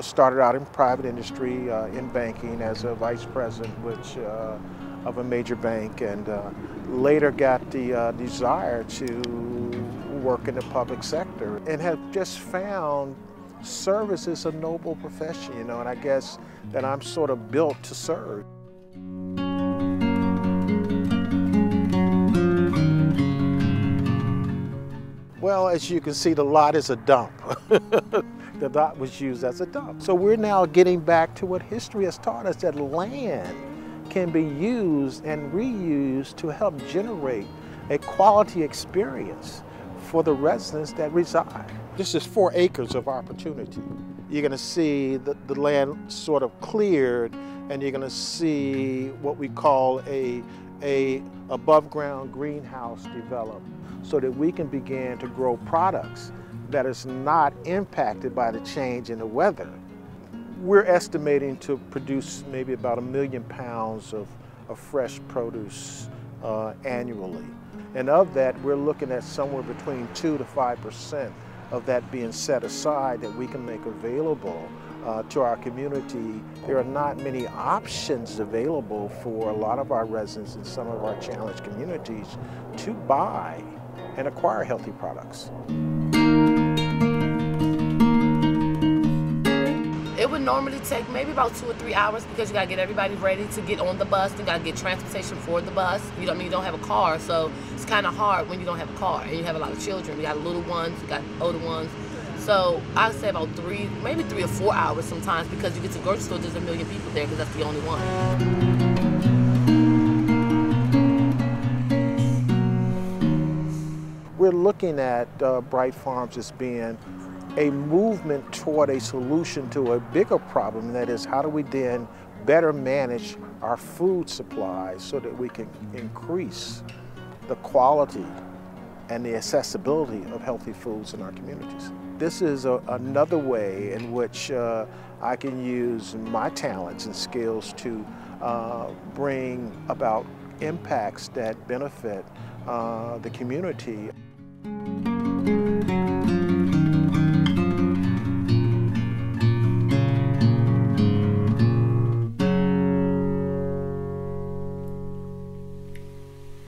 started out in private industry, uh, in banking as a vice president, which uh, of a major bank, and uh, later got the uh, desire to work in the public sector, and have just found service is a noble profession, you know, and I guess that I'm sort of built to serve. Well, as you can see, the lot is a dump. the lot was used as a dump. So we're now getting back to what history has taught us, that land can be used and reused to help generate a quality experience for the residents that reside. This is four acres of opportunity. You're going to see the, the land sort of cleared and you're going to see what we call a, a above ground greenhouse developed so that we can begin to grow products that is not impacted by the change in the weather. We're estimating to produce maybe about a million pounds of, of fresh produce uh, annually. And of that, we're looking at somewhere between 2 to 5% of that being set aside that we can make available uh, to our community. There are not many options available for a lot of our residents in some of our challenged communities to buy and acquire healthy products. It would normally take maybe about two or three hours because you gotta get everybody ready to get on the bus. You gotta get transportation for the bus. You don't I mean you don't have a car, so it's kind of hard when you don't have a car and you have a lot of children. You got little ones, you got older ones. So I'd say about three, maybe three or four hours sometimes because you get to grocery store, there's a million people there because that's the only one. We're looking at uh, BrightFarms as being a movement toward a solution to a bigger problem, and that is how do we then better manage our food supply so that we can increase the quality and the accessibility of healthy foods in our communities. This is a, another way in which uh, I can use my talents and skills to uh, bring about impacts that benefit uh, the community.